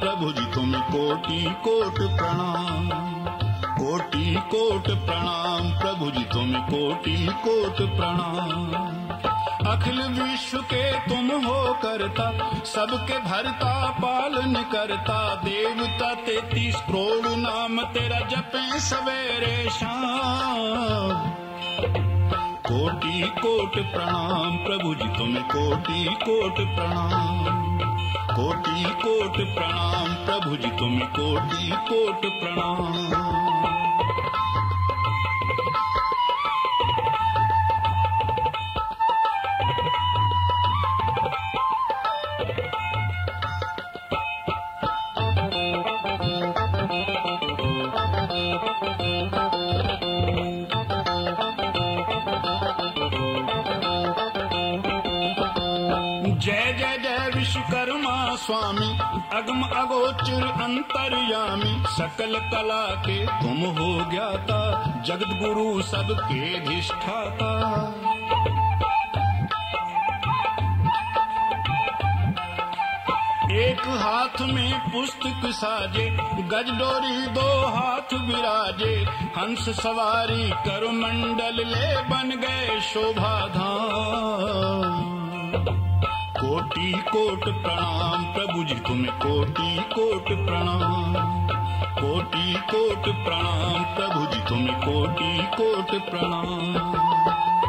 प्रभु जी तुम कोटि कोट प्रणाम। कोटि कोट प्रणाम, प्रभु जी तुम कोटि कोट प्रणाम। अखिल विश्व के तुम हो करता, सबके भरता पालन करता। देवता तैतीस करोड़ नाम तेरा जपे सवेरे शाम। कोटि कोट प्रणाम, प्रभु जी तुम कोटि कोट प्रणाम। कोटि कोट प्रणाम प्रभु जी तुम कोटि कोट प्रणाम। विश्वकर्मा स्वामी, अगम अगोचर अंतर्यामी, सकल कला के तुम हो ज्ञाता जगत गुरु सबके अधिष्ठाता एक हाथ में पुस्तक साजे गज डोरी दो हाथ विराजे हंस सवारी कर मंडल ले बन गए शोभा धाम। कोटि कोट प्रणाम, प्रभु जी तुम्हें कोटि कोट प्रणाम। कोटि कोट प्रणाम, प्रभु जी तुम्हें कोटि कोट प्रणाम।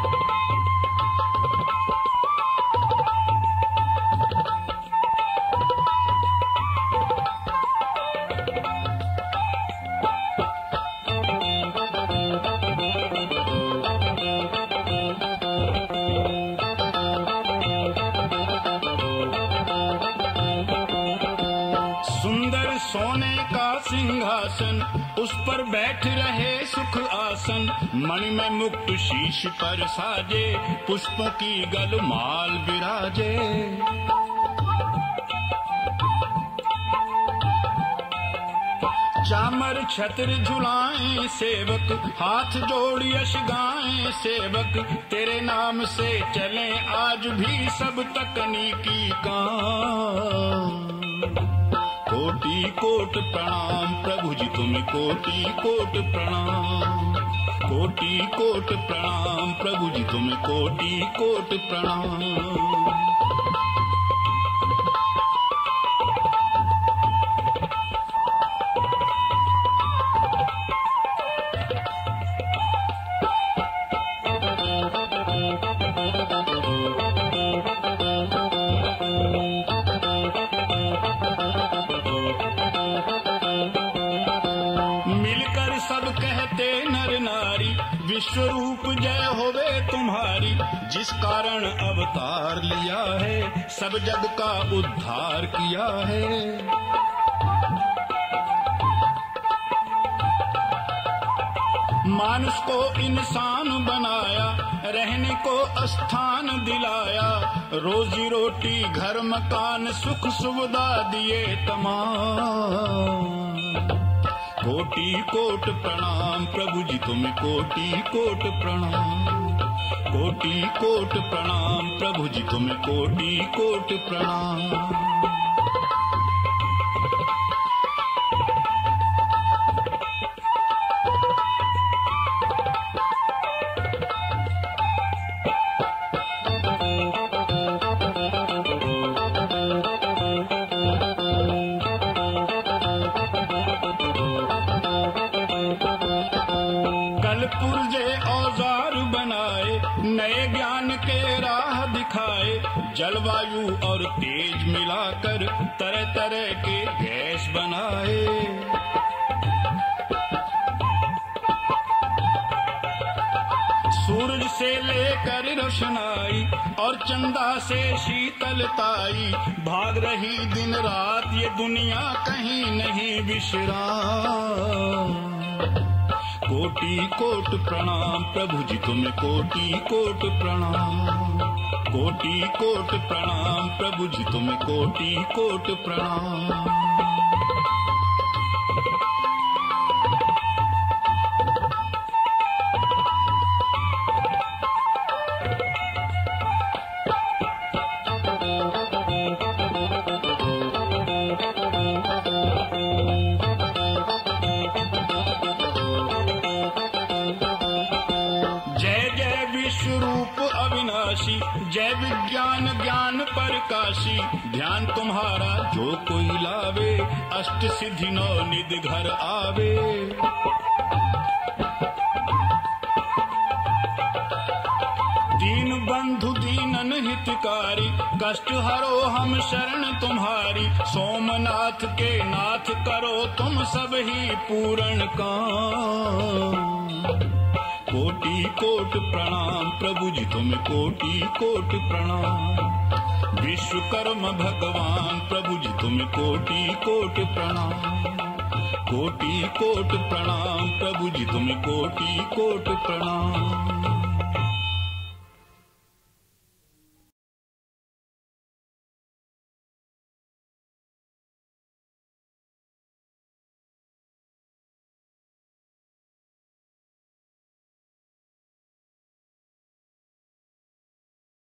सोने का सिंहासन, उस पर बैठ रहे सुख आसन। मणि में मुक्त शीश पर साजे, पुष्पों की गल माल विराजे। चामर छत्र झुलाए सेवक, हाथ जोड़ यश गाए सेवक। तेरे नाम से चले आज भी सब तकनीकी काम। कोटि कोट प्रणाम। प्रभु जी तुम्हें कोटि कोट प्रणाम। कोटि कोट प्रणाम। प्रभु जी तुम्हें कोटि कोट प्रणाम। विश्व रूप जय होवे तुम्हारी, जिस कारण अवतार लिया है, सब जग का उद्धार किया है। मानुष को इंसान बनाया, रहने को स्थान दिलाया, रोजी रोटी घर मकान सुख सुविधा दिए तमाम। कोटि कोट प्रणाम, प्रभु जी तुम कोटि कोट प्रणाम। कोटि कोट प्रणाम, प्रभु जी तुम कोटि कोट प्रणाम। राह दिखाए, जलवायु और तेज मिलाकर तरह तरह के गैस बनाए। सूरज से लेकर रोशनाई और चंदा से शीतलताई, भाग रही दिन रात, ये दुनिया कहीं नहीं विश्राम कोटि कोट प्रणाम, प्रभु जी तुम्हें कोटि कोट प्रणाम। कोटि कोट प्रणाम प्रभु जी तुम्हें कोटि कोट प्रणाम। काशी ध्यान तुम्हारा जो कोई लावे, अष्ट सिद्धि नौ निधि घर आवे। दीन बंधु दीनन हितकारी, कष्ट हरो हम शरण तुम्हारी। सोमनाथ के नाथ करो तुम सब ही पूर्ण काम। कोटि कोट प्रणाम, प्रभु जी तुम्हें कोटि, कोट प्रणाम। विश्वकर्म भगवान, प्रभु जी तुम्हें कोटि, कोट प्रणाम। कोटि, कोट प्रणाम, प्रभु जी तुम्हें कोटि, कोट प्रणाम।